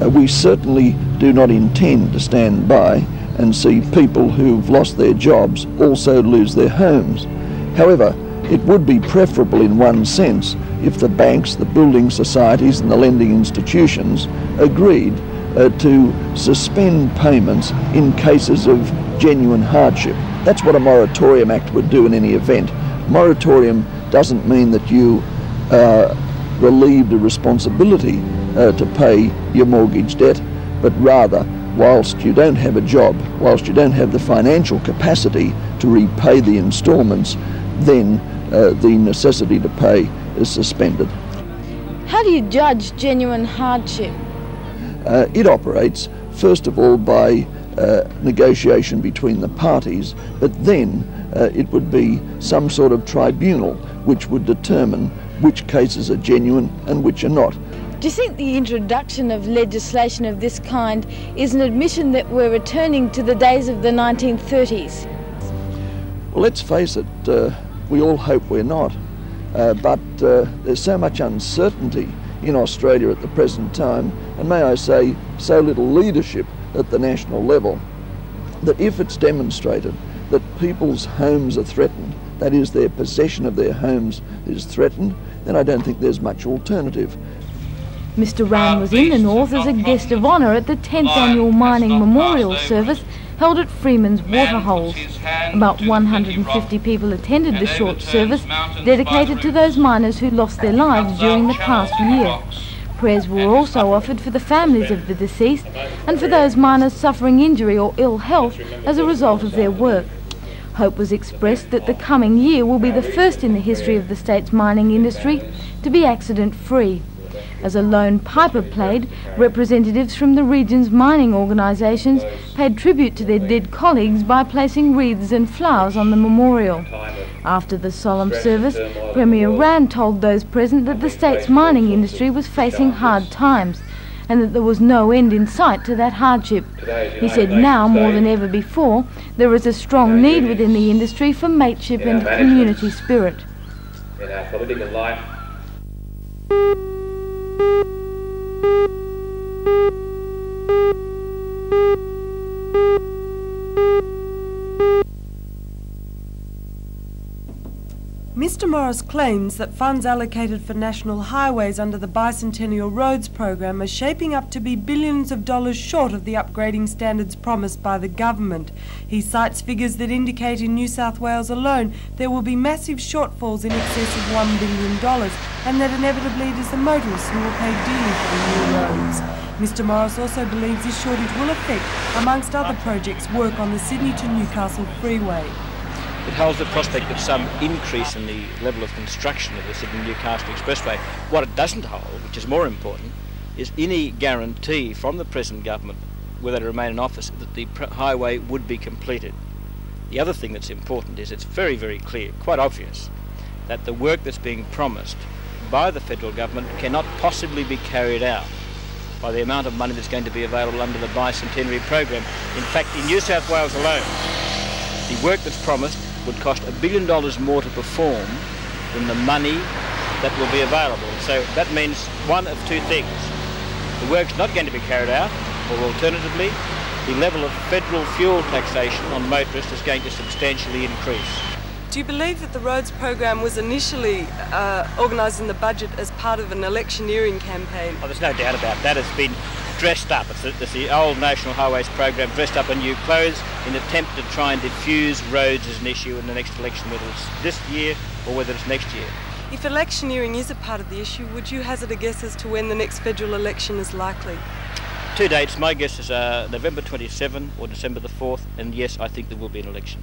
Uh, we certainly do not intend to stand by and see people who've lost their jobs also lose their homes. However, it would be preferable in one sense if the banks, the building societies and the lending institutions agreed uh, to suspend payments in cases of genuine hardship. That's what a moratorium act would do in any event. Moratorium doesn't mean that you are relieved of responsibility uh, to pay your mortgage debt, but rather, whilst you don't have a job, whilst you don't have the financial capacity to repay the instalments, then uh, the necessity to pay is suspended. How do you judge genuine hardship? Uh, it operates, first of all, by uh, negotiation between the parties, but then uh, it would be some sort of tribunal which would determine which cases are genuine and which are not. Do you think the introduction of legislation of this kind is an admission that we're returning to the days of the 1930s? Well, let's face it, uh, we all hope we're not. Uh, but uh, there's so much uncertainty in Australia at the present time, and may I say, so little leadership at the national level, that if it's demonstrated that people's homes are threatened, that is, their possession of their homes is threatened, then I don't think there's much alternative. Mr Wran was in the North as a guest of honour at the 10th annual Mining Memorial Service held at Freeman's Waterholes. About 150 people attended the short service dedicated to those miners who lost their lives during the past year. Prayers were also offered for the families of the deceased and for those miners suffering injury or ill health as a result of their work. Hope was expressed that the coming year will be the first in the history of the state's mining industry to be accident free. As a lone piper played, representatives from the region's mining organisations paid tribute to their dead colleagues by placing wreaths and flowers on the memorial. After the solemn service, Premier Wran told those present that the state's mining industry was facing hard times and that there was no end in sight to that hardship. He said now, more than ever before, there is a strong need within the industry for mateship and community spirit. In our political life, Mr Morris claims that funds allocated for national highways under the Bicentennial Roads program are shaping up to be billions of dollars short of the upgrading standards promised by the government. He cites figures that indicate in New South Wales alone there will be massive shortfalls in excess of $1 billion and that inevitably it is the motorists who will pay dearly for the new roads. Mr Morris also believes this shortage will affect, amongst other projects, work on the Sydney to Newcastle freeway. It holds the prospect of some increase in the level of construction of the Sydney-Newcastle Expressway. What it doesn't hold, which is more important, is any guarantee from the present government, whether to remain in office, that the highway would be completed. The other thing that's important is it's very, very clear, quite obvious, that the work that's being promised by the federal government cannot possibly be carried out by the amount of money that's going to be available under the bicentenary program. In fact, in New South Wales alone, the work that's promised would cost a billion dollars more to perform than the money that will be available. So that means one of two things. The work's not going to be carried out, or alternatively, the level of federal fuel taxation on motorists is going to substantially increase. Do you believe that the roads program was initially uh, organised in the budget as part of an electioneering campaign? Oh, there's no doubt about that. It's been dressed up. It's the, it's the old National Highways program dressed up in new clothes in an attempt to try and diffuse roads as an issue in the next election, whether it's this year or whether it's next year. If electioneering is a part of the issue, would you hazard a guess as to when the next federal election is likely? Two dates. My guess is uh, November 27 or December the 4th, and yes, I think there will be an election.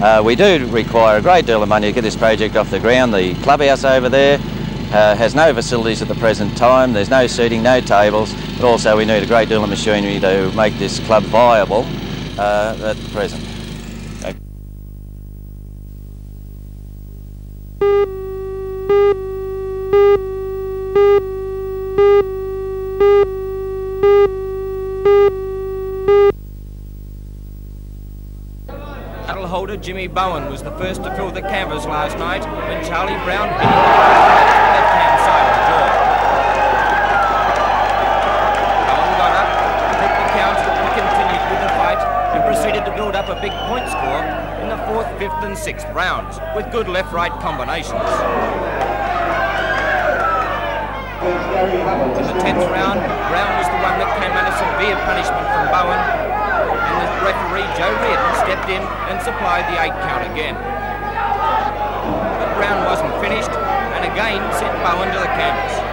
Uh, we do require a great deal of money to get this project off the ground. The clubhouse over there uh, has no facilities at the present time. There's no seating, no tables, but also we need a great deal of machinery to make this club viable uh, at the present. Jimmy Bowen was the first to fill the canvas last night when Charlie Brown hit the left-hand side of the jaw. Bowen got up, took the count, and continued with the fight and proceeded to build up a big point score in the fourth, fifth and sixth rounds with good left-right combinations. In the tenth round, Brown was the one that came under severe punishment from Bowen the referee Joe Reardon stepped in and supplied the eight count again. But Brown wasn't finished and again sent Bowen to the canvas.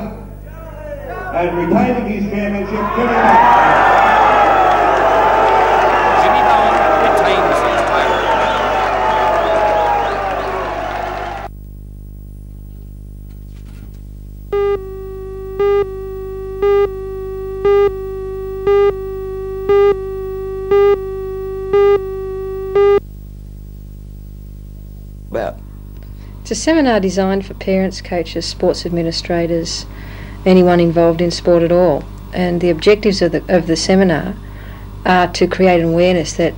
And retaining his championship, It's a seminar designed for parents, coaches, sports administrators, anyone involved in sport at all. And the objectives of the, of the seminar are to create an awareness that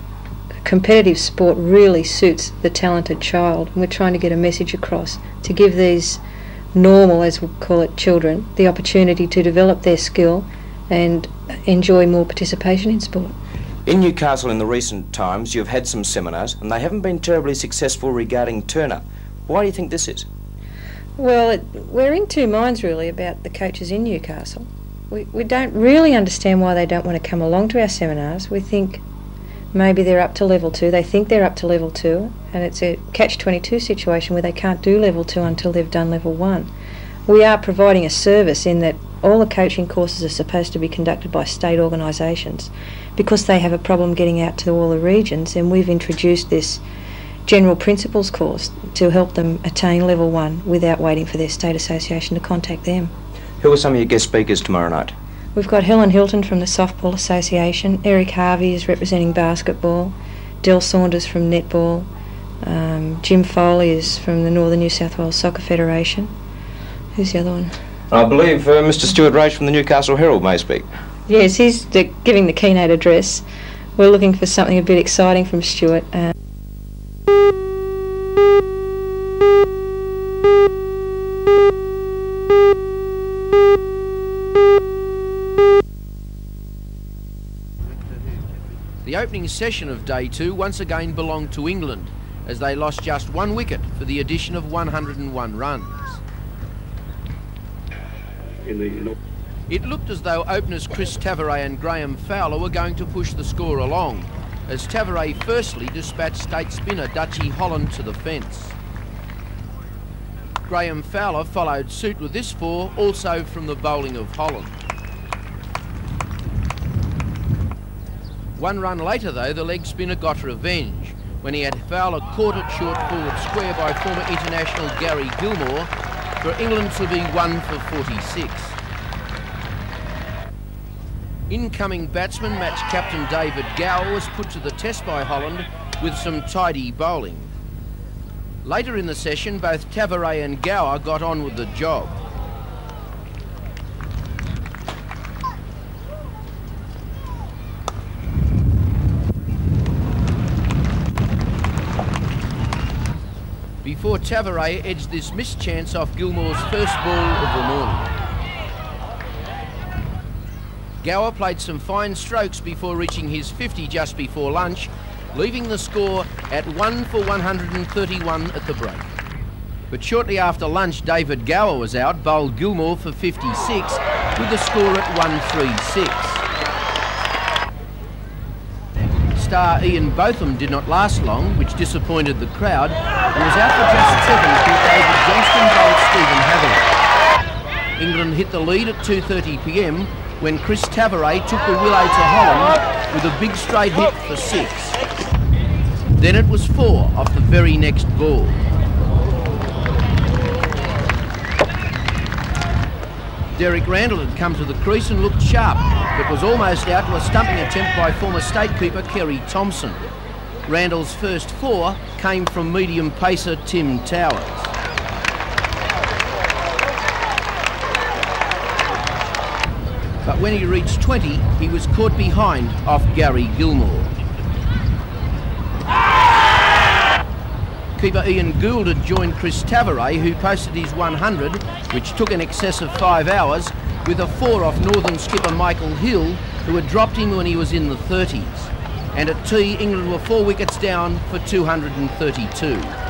competitive sport really suits the talented child. And we're trying to get a message across to give these normal, as we call it, children the opportunity to develop their skill and enjoy more participation in sport. In Newcastle in the recent times, you've had some seminars and they haven't been terribly successful regarding Turner. Why do you think this is? Well, it, we're in two minds really about the coaches in Newcastle. We, we don't really understand why they don't want to come along to our seminars. We think maybe they're up to level two, they think they're up to level two, and it's a catch 22 situation where they can't do level two until they've done level one. We are providing a service in that all the coaching courses are supposed to be conducted by state organisations because they have a problem getting out to all the regions, and we've introduced this general principles course to help them attain level one without waiting for their state association to contact them. Who are some of your guest speakers tomorrow night? We've got Helen Hilton from the Softball Association, Eric Harvey is representing basketball, Del Saunders from netball, um, Jim Foley is from the Northern New South Wales Soccer Federation. Who's the other one? I believe uh, Mr. Stuart Roach from the Newcastle Herald may speak. Yes, he's the, giving the keynote address. We're looking for something a bit exciting from Stuart. Uh, The opening session of day two once again belonged to England as they lost just one wicket for the addition of 101 runs. It looked as though openers Chris Tavaré and Graham Fowler were going to push the score along, as Tavaré firstly dispatched state spinner Dutchy Holland to the fence. Graham Fowler followed suit with this four, also from the bowling of Holland. One run later, though, the leg spinner got revenge when he had Fowler caught at short forward square by former international Gary Gilmour for England to be one for 46. Incoming batsman match captain David Gower was put to the test by Holland with some tidy bowling. Later in the session, both Tavaré and Gower got on with the job. before Tavaré edged this mischance off Gilmour's first ball of the morning. Gower played some fine strokes before reaching his 50 just before lunch, leaving the score at 1 for 131 at the break. But shortly after lunch, David Gower was out, bowled Gilmour for 56, with the score at 136. star Ian Botham did not last long, which disappointed the crowd, and was out for just seven till David Johnston bowled Stephen Haviland. England hit the lead at 2.30pm when Chris Tavaré took the willow to Holland with a big straight hit for six. Then it was four off the very next ball. Derek Randall had come to the crease and looked sharp, but was almost out to a stumping attempt by former state keeper Kerry Thompson. Randall's first four came from medium pacer Tim Towers. But when he reached 20, he was caught behind off Gary Gilmour. Keeper Ian Gould had joined Chris Tavaré, who posted his 100, which took in excess of five hours, with a four off Northern skipper Michael Hill, who had dropped him when he was in the 30s. And at tea, England were four wickets down for 232.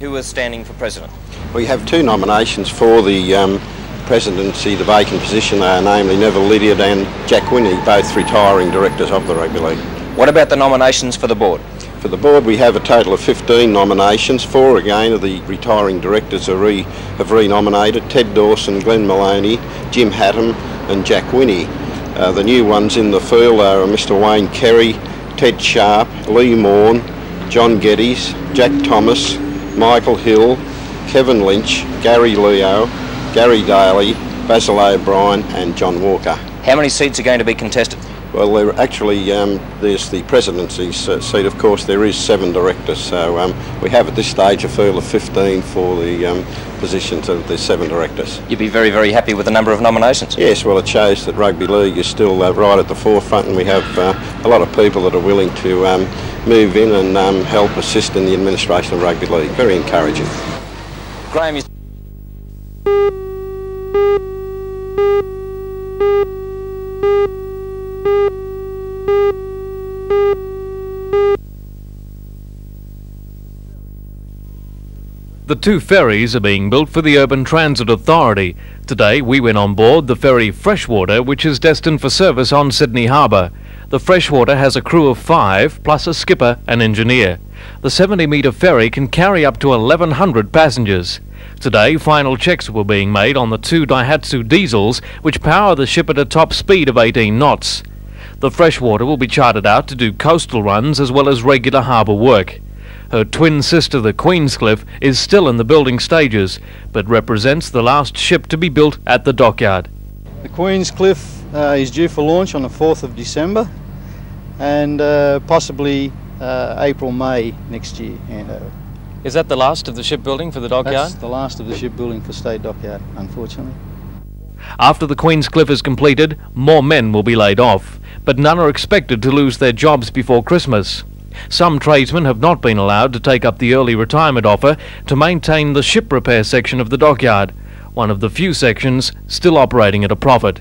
Who was standing for president? We have two nominations for the um, presidency, the vacant position. They are namely Neville Lydiard and Jack Winney, both retiring directors of the Rugby League. What about the nominations for the board? For the board, we have a total of 15 nominations. Four again of the retiring directors are re, have re-nominated: Ted Dawson, Glenn Maloney, Jim Hatton, and Jack Winney. Uh, the new ones in the field are Mr. Wayne Kerry, Ted Sharp, Lee Morn, John Geddes, Jack Thomas, Michael Hill, Kevin Lynch, Gary Leo, Gary Daly, Basil O'Brien and John Walker. How many seats are going to be contested? Well, there actually um, there's the presidency seat. Of course, there is seven directors, so um, we have at this stage a field of 15 for the um, positions of the seven directors. You'd be very, very happy with the number of nominations. Yes, well, it shows that rugby league is still uh, right at the forefront, and we have uh, a lot of people that are willing to um, move in and um, help assist in the administration of rugby league. Very encouraging. Graham, The two ferries are being built for the Urban Transit Authority. Today we went on board the ferry Freshwater, which is destined for service on Sydney Harbour. The Freshwater has a crew of five, plus a skipper and engineer. The 70 metre ferry can carry up to 1,100 passengers. Today, final checks were being made on the two Daihatsu diesels, which power the ship at a top speed of 18 knots. The Freshwater will be chartered out to do coastal runs as well as regular harbour work. Her twin sister, the Queenscliff, is still in the building stages, but represents the last ship to be built at the dockyard. The Queenscliff uh, is due for launch on the 4th of December and uh, possibly uh, April, May next year handover. Is that the last of the shipbuilding for the dockyard? That's the last of the shipbuilding for State Dockyard, unfortunately. After the Queenscliff is completed, more men will be laid off, but none are expected to lose their jobs before Christmas. Some tradesmen have not been allowed to take up the early retirement offer to maintain the ship repair section of the dockyard, one of the few sections still operating at a profit.